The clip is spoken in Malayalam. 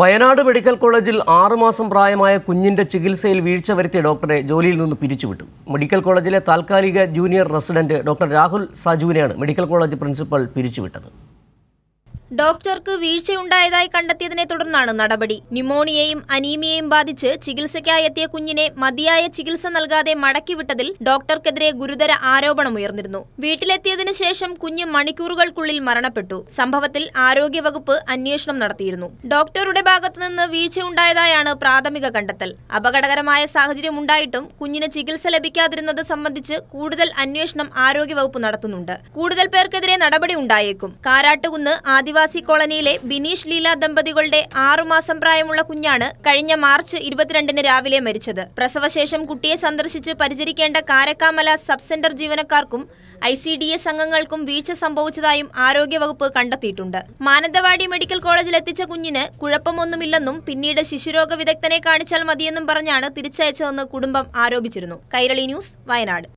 വയനാട് മെഡിക്കൽ കോളേജിൽ ആറുമാസം പ്രായമായ കുഞ്ഞിന്റെ ചികിത്സയിൽ വീഴ്ച വരുത്തിയ ഡോക്ടറെ ജോലിയിൽ നിന്ന് പിരിച്ചുവിട്ടു. മെഡിക്കൽ കോളേജിലെ താൽക്കാലിക ജൂനിയർ റെസിഡന്റ് ഡോക്ടർ രാഹുൽ സാജുവിനെയാണ് മെഡിക്കൽ കോളേജ് പ്രിൻസിപ്പൽ പിരിച്ചുവിട്ടത്. ഡോക്ടർക്ക് വീഴ്ചയുണ്ടായതായി കണ്ടെത്തിയതിനെ തുടർന്നാണ് നടപടി. ന്യൂമോണിയയും അനീമിയയും ബാധിച്ച് ചികിത്സയ്ക്കായി എത്തിയ കുഞ്ഞിനെ മതിയായ ചികിത്സ നൽകാതെ മടക്കിവിട്ടതിൽ ഡോക്ടർക്കെതിരെ ഗുരുതര ആരോപണമുയർന്നിരുന്നു വീട്ടിലെത്തിയതിനു ശേഷം കുഞ്ഞ് മണിക്കൂറുകൾക്കുള്ളിൽ മരണപ്പെട്ടു. സംഭവത്തിൽ ആരോഗ്യവകുപ്പ് അന്വേഷണം നടത്തിയിരുന്നു. ഡോക്ടറുടെ ഭാഗത്തുനിന്ന് വീഴ്ചയുണ്ടായതായാണ് പ്രാഥമിക കണ്ടെത്തൽ. അപകടകരമായ സാഹചര്യം ഉണ്ടായിട്ടും കുഞ്ഞിന് ചികിത്സ ലഭിക്കാതിരുന്നത് സംബന്ധിച്ച് കൂടുതൽ അന്വേഷണം ആരോഗ്യവകുപ്പ് നടത്തുന്നുണ്ട്. കൂടുതൽ പേർക്കെതിരെ നടപടി ഉണ്ടായേക്കും. കാരാട്ടുകുന്ന് ആദിവാസി കോളനിയിലെ ബിനീഷ് ലീല ദമ്പതികളുടെ ആറുമാസം പ്രായമുള്ള കുഞ്ഞാണ് കഴിഞ്ഞ മാർച്ച് ഇരുപത്തിരണ്ടിന് രാവിലെ മരിച്ചത്. പ്രസവശേഷം കുട്ടിയെ സന്ദർശിച്ച് പരിചരിക്കേണ്ട കാരക്കാമല സബ് സെന്റർ ജീവനക്കാർക്കും ഐ സി ഡി എസ് അംഗങ്ങൾക്കും വീഴ്ച സംഭവിച്ചതായും ആരോഗ്യവകുപ്പ് കണ്ടെത്തിയിട്ടുണ്ട്. മാനന്തവാടി മെഡിക്കൽ കോളേജിൽ എത്തിച്ച കുഞ്ഞിന് കുഴപ്പമൊന്നുമില്ലെന്നും പിന്നീട് ശിശുരോഗ വിദഗ്ധനെ കാണിച്ചാൽ മതിയെന്നും പറഞ്ഞാണ് തിരിച്ചയച്ചതെന്ന് കുടുംബം ആരോപിച്ചിരുന്നു. കൈരളി ന്യൂസ് വയനാട്.